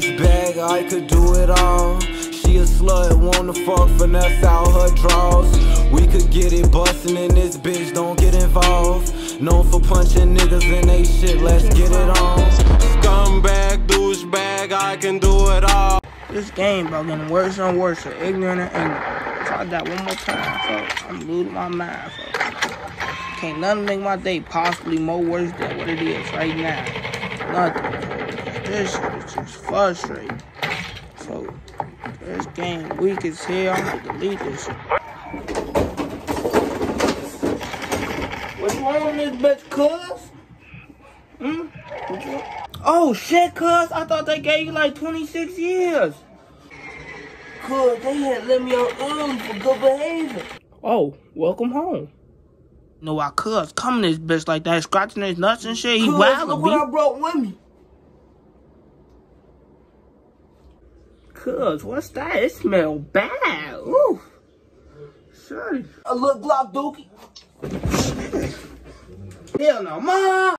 Bag, I could do it all. She a slut, wanna fuck, finesse out her draws. We could get it bustin' in this bitch, don't get involved. Known for punching niggas in they shit, let's get it on. Scumbag, douchebag, I can do it all. This game, bro, getting worse and worse. So ignorant and ignorant. Try that one more time, folks. I'm losing my mind, folks. Can't nothing make my day possibly more worse than what it is right now. Nothing. This is just frustrating. So, this game weak as hell. I'm gonna delete this shit. What's wrong with this bitch, cuz? Hmm? Oh shit, cuz. I thought they gave you like 26 years. Cuz they had let me out early for good behavior. Oh, welcome home. No, I cuz coming this bitch like that, scratching his nuts and shit. He wild, look what I brought with me. Cuz, what's that? It smell bad. Ooh. Sorry. A little Glock Dookie. Hell no, mom.